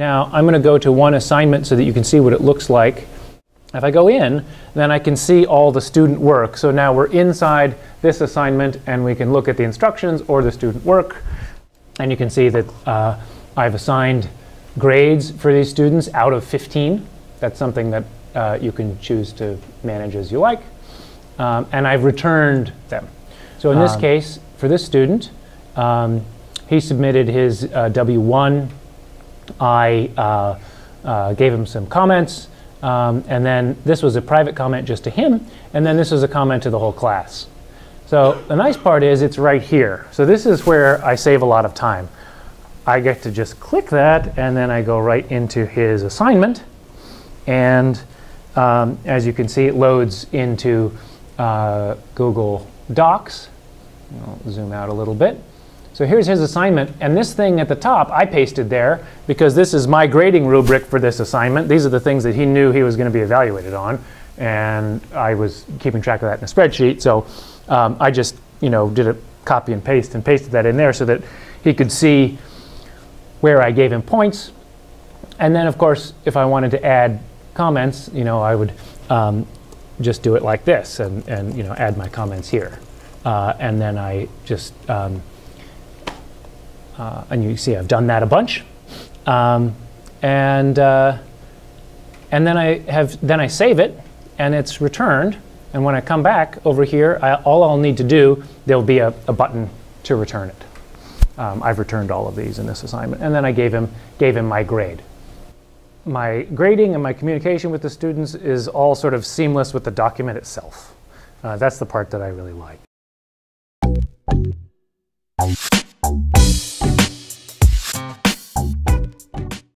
Now I'm going to go to one assignment so that you can see what it looks like. If I go in, then I can see all the student work. So now we're inside this assignment and we can look at the instructions or the student work. And you can see that uh, I've assigned grades for these students out of 15. That's something that uh, you can choose to manage as you like. Um, and I've returned them. So in this Um, case, for this student, um, he submitted his uh, W1. I uh, uh, gave him some comments. Um, and then this was a private comment just to him. And then this was a comment to the whole class. So the nice part is it's right here. So this is where I save a lot of time. I get to just click that, and then I go right into his assignment. And um, as you can see, it loads into uh, Google Docs. I'll zoom out a little bit. So here's his assignment, and this thing at the top I pasted there because this is my grading rubric for this assignment. These are the things that he knew he was going to be evaluated on, and I was keeping track of that in a spreadsheet. So um, I just, you know, did a copy and paste and pasted that in there so that he could see where I gave him points. And then, of course, if I wanted to add comments, you know, I would um, just do it like this and, and, you know, add my comments here. Uh, and then I just, um, uh, and you see I've done that a bunch. Um, and, uh, and then I have, then I save it and it's returned. And when I come back over here, I, all I'll need to do, there'll be a, a button to return it. Um, I've returned all of these in this assignment. And then I gave him, gave him my grade. My grading and my communication with the students is all sort of seamless with the document itself. Uh, that's the part that I really like.